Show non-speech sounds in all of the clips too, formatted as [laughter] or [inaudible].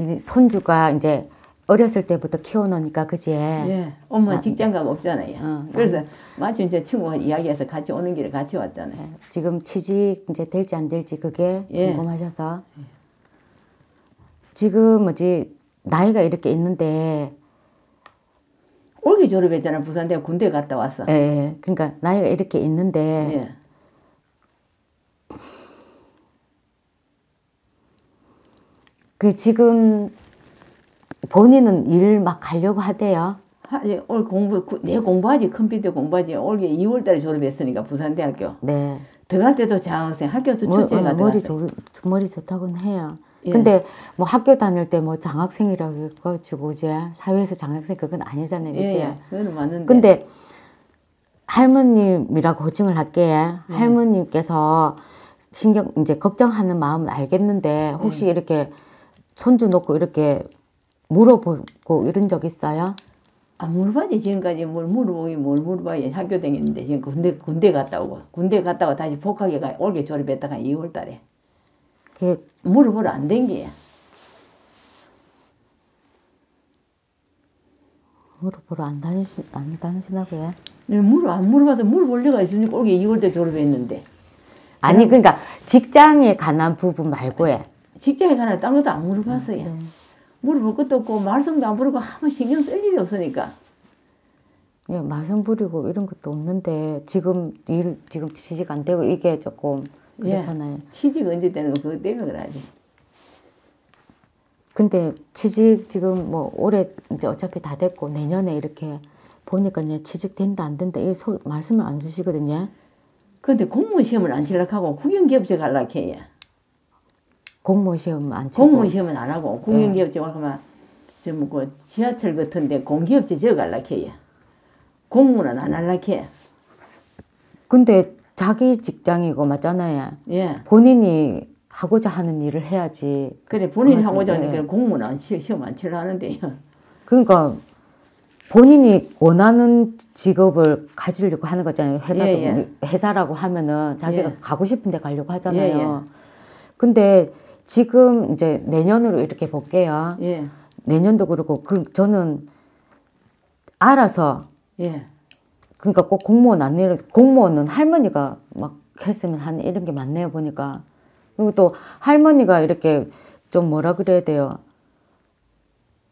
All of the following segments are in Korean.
이 손주가 이제 어렸을 때부터 키워놓으니까 그지? 예. 엄마 나- 직장가가 없잖아요. 어, 그래서 마침 제 친구가 이야기해서 같이 오는 길에 같이 왔잖아요. 지금 취직 이제 될지 안 될지 그게 예. 궁금하셔서 지금 뭐지 나이가 이렇게 있는데 올게 졸업했잖아. 부산대 군대 갔다 왔어. 예, 예. 그러니까 나이가 이렇게 있는데 그 지금 본인은 일 막 가려고 하대요. 하, 예, 올 공부 구- 내 공부하지 컴퓨터 공부하지 올게 2월 달에 졸업했으니까 부산대학교 네. 들어갈 때도 장학생 학교 수 뭐, 출제 어, 머리. 좋 머리 좋다고는 해요. 예. 근데 뭐 학교 다닐 때 뭐 장학생이라고 해가지고 이제 사회에서 장학생 그건 아니잖아요, 그지? 예, 예, 그거는 맞는데. 근데 할머님이라고 호칭을 할게. 할머님께서 신경 이제 걱정하는 마음은 알겠는데 혹시 이렇게 손주 놓고 이렇게 물어보고 이런 적 있어요? 안 물어봐지 지금까지 뭘 물어보긴 뭘 물어봐야 학교 다니는데 지금 군대 군대 갔다 오고 군대 갔다 와 다시 복학해 가 올게 졸업했다가 2월 달에 그게 물어보러 안 된게 물어보러 안 다니시 안 다니시나고요? 내 물어 안 물어봐서 물어볼 리가 있으니까 올게 2월달 졸업했는데 아니 그러니까 직장에 관한 부분 말고요. 직장에 가나 딴 것도 안 물어봤어요. 네. 물어볼 것도 없고 말씀도 안 부르고 한번 신경 쓸 일이 없으니까 예, 말썽 부리고 이런 것도 없는데 지금 일 지금 취직 안 되고 이게 조금 예. 그렇잖아요. 취직 언제 되는 거 그거 때문에 그러지. 근데 취직 지금 뭐 올해 이제 어차피 다 됐고 내년에 이렇게 보니까 이제 취직 된다 안 된다 이 소, 말씀을 안 주시거든요. 근데 공무원 시험을 안 치려고 국영기업체 갈라고 해요. 공무원 시험 안 치고 공무원 시험은 안 하고 국영기업체 와서만 저뭐 지하철 같은데 공기업체 저 갈라고 해요. 공무원은 안 할라고 해. 근데 자기 직장이고 맞잖아요. 예. 본인이 하고자 하는 일을 해야지. 그래 본인이 하고자 예. 하니까 공무원 안 치, 시험 안 치려 하는데요. 그러니까 본인이 원하는 직업을 가지려고 하는 거잖아요. 회사도 예, 회사라고 하면은 자기가 예. 가고 싶은데 가려고 하잖아요. 예, 예. 근데 지금 이제 내년으로 이렇게 볼게요. 예. 내년도 그렇고 그 저는 알아서 예. 그러니까 꼭 공무원 안 내려 공무원은 할머니가 막 했으면 하는 이런 게 많네요 보니까 그리고 또 할머니가 이렇게 좀 뭐라 그래야 돼요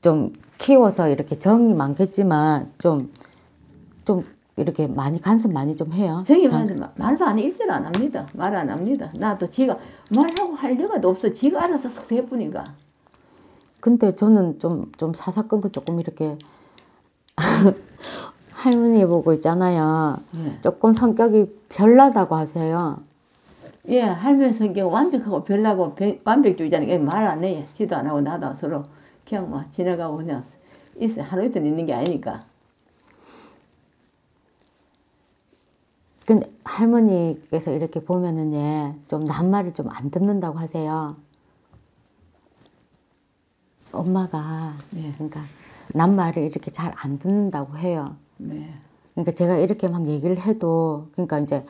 좀 키워서 이렇게 정이 많겠지만 좀좀 이렇게 많이 간섭 많이 좀 해요. 정이 전- 말도 안 해, 일절 안 합니다. 말 안 합니다. 나도 지가 말하고 할 여가도 없어. 지가 알아서 쏙 해보니까. 근데 저는 좀, 좀 사사건건 조금 이렇게 [laughs] 할머니 보고 있잖아요. 예. 조금 성격이 별나다고 하세요. 예, 할머니 성격 완벽하고 별나고 배- 완벽주의자니까 말안 해. 지도 안 하고 나도 서로 그냥 뭐 지나가고 그냥 있어. 하루 이틀 있는 게 아니니까. 근데 할머니께서 이렇게 보면은 예, 좀 남말을 좀 안 듣는다고 하세요. 엄마가 예. 그러니까 남말을 이렇게 잘 안 듣는다고 해요. 네. 그러니까 제가 이렇게 막 얘기를 해도 그러니까 이제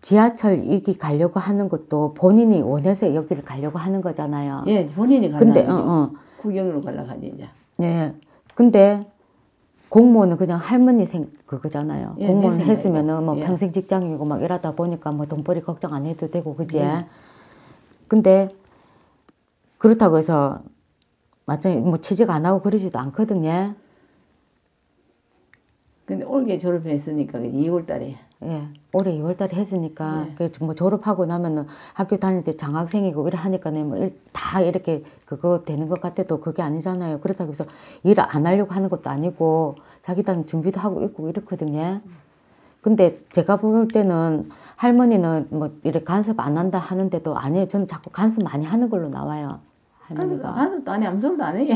지하철 이기 가려고 하는 것도 본인이 원해서 여기를 가려고 하는 거잖아요. 예, 본인이 근데 갈라 어, 어. 구경으로 갈라 가지 이제. 네. 근데 공무원은 그냥 할머니 생 그거잖아요. 예, 공무원 내 했으면은. 뭐 예. 평생 직장이고 막 이러다 보니까 뭐 돈벌이 걱정 안 해도 되고 그지. 예. 근데 그렇다고 해서 마찬가지 뭐 취직 안 하고 그러지도 않거든요. 근데 올게 졸업했으니까 2월 달에. 예. 올해 2월달에 했으니까 예. 그뭐 졸업하고 나면은 학교 다닐 때 장학생이고 이래 하니까는 뭐다 이렇게 그거 되는 것 같아도 그게 아니잖아요. 그렇다고 해서 일 안 하려고 하는 것도 아니고 자기 단 준비도 하고 있고 이렇거든요. 근데 제가 볼 때는 할머니는 뭐 이렇게 간섭 안 한다 하는데도 아니에요. 저는 자꾸 간섭 많이 하는 걸로 나와요. 할머니가. 하나도 안 해. 소리도 안 해.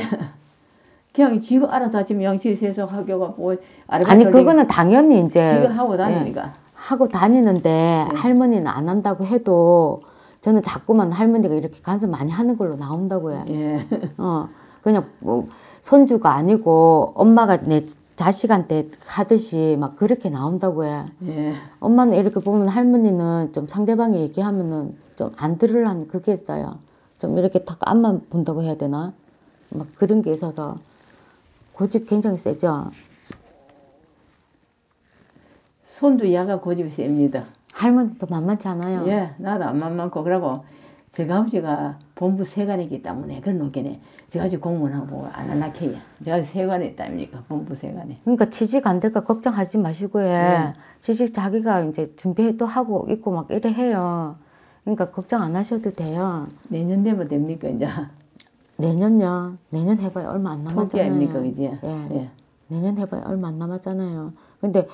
그냥 지가 알아서 지금 영실 세석 학교가 뭐 아니 할 그거는 당연히 이제 지가 하고 예. 다니니까. 하고 다니는데 할머니는 안 한다고 해도 저는 자꾸만 할머니가 이렇게 간섭 많이 하는 걸로 나온다고요. 예. [laughs] 어, 그냥 뭐 손주가 아니고 엄마가 내 자식한테 하듯이 막 그렇게 나온다고 해. 예. 엄마는 이렇게 보면 할머니는 좀 상대방이 얘기하면은 좀 안 들으려는 그게 있어요. 좀 이렇게 딱 앞만 본다고 해야 되나? 막 그런 게 있어서 고집 굉장히 세죠. 손도 야가 고집이 셉니다. 할머니도 만만치 않아요. 예, 나도 안만 많고 그러고 제가 아버지가 본부 세관이기 때문에 그런 놈께네 제가 아버지 공무원하고 안 할라케야 제가 세관에 있다니까 본부 세관에 그러니까 취직 안 될까 걱정하지 마시고 해. 네. 취직 자기가 이제 준비 또 하고 있고 막 이래 해요. 그러니까 걱정 안 하셔도 돼요. 내년 되면 됩니까 이제 내년요. 내년 해봐야 얼마 안 남았잖아요. 아닙니까 그지? 예. 예. 내년 해봐야 얼마 안 남았잖아요. 근데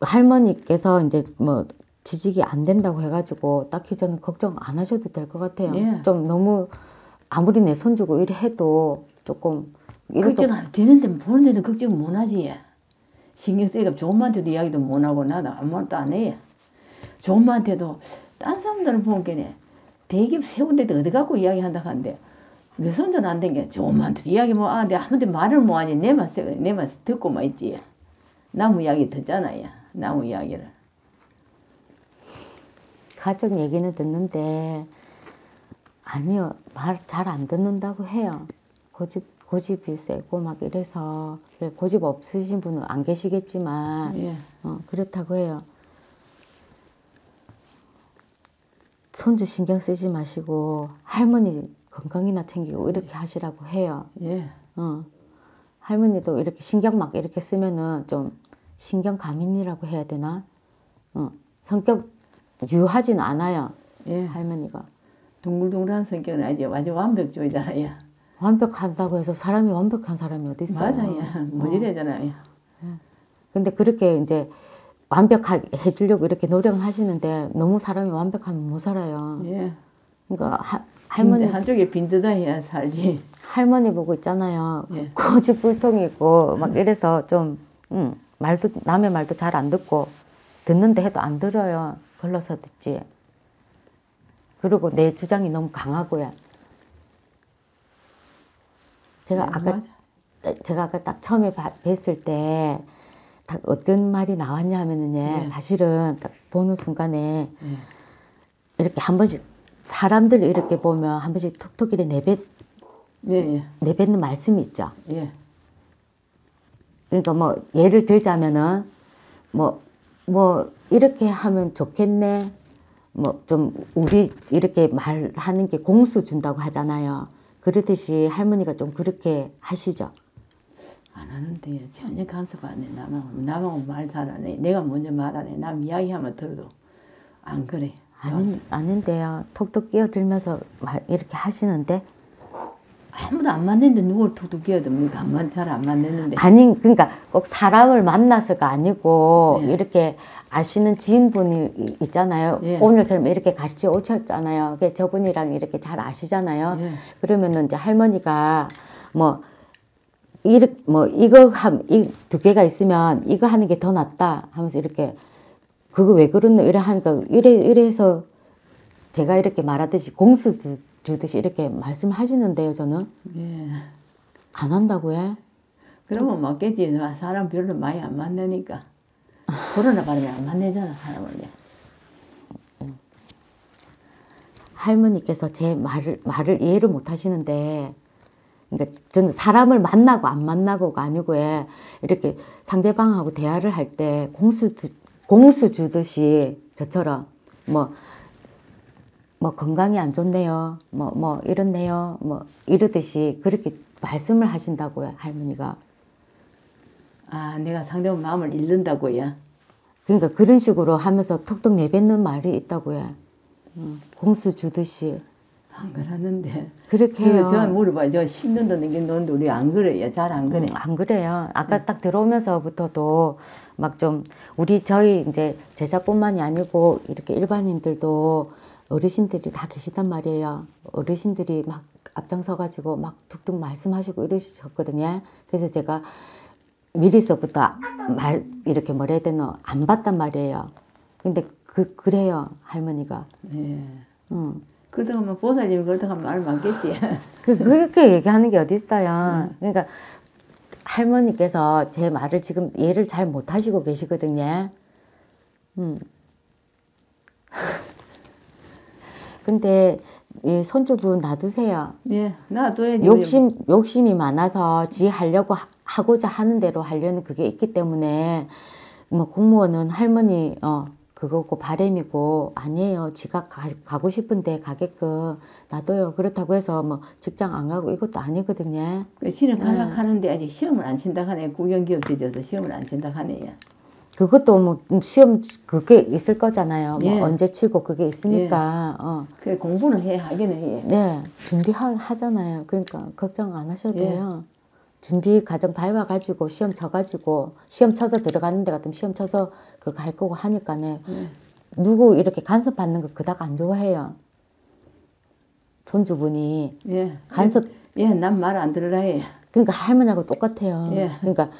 할머니께서 이제 뭐 취직이 안 된다고 해가지고 딱히 저는 걱정 안 하셔도 될 것 같아요. 예. 좀 너무 아무리 내 손주고 이래 해도 조금 걱정 안 되는데 보는 데는 걱정 못 하지 신경 쓰니까 조엄마한테도 이야기도 못 하고 나도 아무 말도 안 해. 조엄마한테도 딴 사람들은 보는 게네 대기업 세운데도 어디 갖고 이야기한다 하는데 내 손자는 안된게 조엄마한테도 이야기 뭐 하는데 아무데 말을 못 하지 내만 세- 내만 듣고만 있지 나무 이야기 듣잖아요 나무 이야기를 가족 얘기는 듣는데 아니요 말 잘 안 듣는다고 해요. 고집 고집이 세고 막 이래서 그래, 고집 없으신 분은 안 계시겠지만 예. 어, 그렇다고 해요. 손주 신경 쓰지 마시고 할머니 건강이나 챙기고 이렇게 하시라고 해요. 예. 어. 할머니도 이렇게 신경 막 이렇게 쓰면은 좀 신경 과민이라고 해야 되나? 어. 성격 유하진 않아요. 예. 할머니가. 둥글둥글한 성격은 아니죠 완전 완벽주의잖아요 완벽한다고 해서 사람이 완벽한 사람이 어디 있어요? 맞아요 문제되잖아요 근데 그렇게 이제 완벽하게 해주려고 이렇게 노력은 하시는데 너무 사람이 완벽하면 못 살아요. 예. 그러니까 하, 할머니 할머니 한쪽에 빈드다 해야 살지 할머니 보고 있잖아요. 예. [laughs] 고집불통이고 막 이래서 좀 음, 말도 남의 말도 잘 안 듣고 듣는데 해도 안 들어요. 걸러서 듣지. 그리고 내 주장이 너무 강하고요. 제가 네, 아까 맞아. 제가 아까 딱 처음에 봐- 뵀을 때, 딱 어떤 말이 나왔냐 하면은요, 네. 사실은 딱 보는 순간에 예. 이렇게 한 번씩 사람들 이렇게 보면 한 번씩 톡톡 이렇게 내뱉, 예, 예, 내뱉는 말씀이 있죠. 예. 그러니까 뭐 예를 들자면은 뭐, 뭐 이렇게 하면 좋겠네. 뭐 좀 우리 이렇게 말하는 게 공수 준다고 하잖아요. 그러듯이 할머니가 좀 그렇게 하시죠. 안 하는데 전혀 간섭 안 해. 나만 나만 말잘안 해. 내가 먼저 말안 해. 남 이야기하면 들어도 안 그래. 아닌, 아닌데요. 톡톡 끼어들면서 말 이렇게 하시는데. 아무도 안 맞는데 누굴 툭툭 끼어듭니까? 잘안 맞는데. 아니, 그러니까 꼭 사람을 만나서가 아니고 네. 이렇게 아시는 지인분이 이- 있잖아요. 예. 오늘처럼 이렇게 같이 오셨잖아요. 그 저분이랑 이렇게 잘 아시잖아요. 예. 그러면은 이제 할머니가 뭐 이렇게 뭐 이거 함이 두 개가 있으면 이거 하는 게 더 낫다 하면서 이렇게 그거 왜 그러노 이래 하니까 이래 이래서 제가 이렇게 말하듯이 공수 주- 주듯이 이렇게 말씀하시는데요. 저는 예. 안 한다고 해. 그러면 맞겠지. 나 사람 별로 많이 안 만나니까. 코로나 바람에 안 만나잖아 사람을. 할머니께서 제 말을 말을 이해를 못 하시는데 그러니까 저는 사람을 만나고 안 만나고가 아니고 예, 이렇게 상대방하고 대화를 할 때 공수 주, 공수 주듯이 저처럼 뭐뭐 건강이 안 좋네요. 뭐뭐 이렇네요. 뭐 이러듯이 그렇게 말씀을 하신다고요, 할머니가. 아 내가 상대방 마음을 잃는다고요. 그러니까 그런 식으로 하면서 톡톡 내뱉는 말이 있다고요. 음, 공수 주듯이 안 그러는데. 그렇게 저, 해요. 저 물어봐. 저 10년 도 넘긴 놈도 우리 안 그래요. 잘 안 그래. 음, 안 그래요. 아까 딱 들어오면서부터도 막 좀 우리 저희 이제 제자뿐만이 아니고 이렇게 일반인들도 어르신들이 다 계시단 말이에요. 어르신들이 막 앞장서 가지고 막 툭툭 말씀하시고 이러셨거든요. 그래서 제가 미리서부터 말 이렇게 뭐라 해야 되나 안 봤단 말이에요. 근데 그 그래요 할머니가. 예. 응. 그동안 보살님이 그렇다 하면 말 많겠지. [laughs] 그 그렇게 얘기하는 게 어디 있어요. 그러니까 할머니께서 제 말을 지금 이해를 잘 못하시고 계시거든요. 음. [laughs] 근데 이 손주분 놔두세요. 예, 놔둬야지. 욕심 욕심이 많아서 지 하려고 하- 하고자 하는 대로 하려는 그게 있기 때문에 뭐 공무원은 할머니 어 그거고 바램이고 아니에요. 지가 가, 가 고 싶은데 가게끔 놔둬요. 그렇다고 해서 뭐 직장 안 가고 이것도 아니거든요. 그 신을 가락하는데 아직 시험을 안 친다 하네. 구경기업 뒤져서 시험을 안 친다 하네. 그것도 뭐 시험 그게 있을 거잖아요. 뭐 예. 언제 치고 그게 있으니까 어. 그래 공부는 해 하기는 해. 네, 준비하잖아요. 그러니까 걱정 안 하셔도 예. 돼요. 준비 과정 밟아가지고 시험 쳐가지고 시험 쳐서 들어가는 데 같으면 시험 쳐서 그거 할 거고 하니까네 예. 누구 이렇게 간섭 받는 거 그닥 안 좋아해요. 손주분이 예. 간섭 예, 난 말 안 들으라 해. 그러니까 할머니하고 똑같아요. 예. 그러니까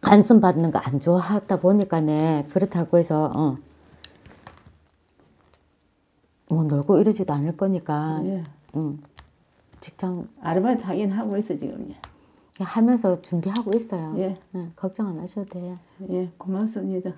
간섭 받는 거 안 좋아하다 보니까네 그렇다고 해서 어. 뭐 놀고 이러지도 않을 거니까 예. 음, 직장 아르바이트 하긴 하고 있어 지금. 하면서 준비하고 있어요. 예. 네, 걱정 안 하셔도 돼요. 예, 고맙습니다.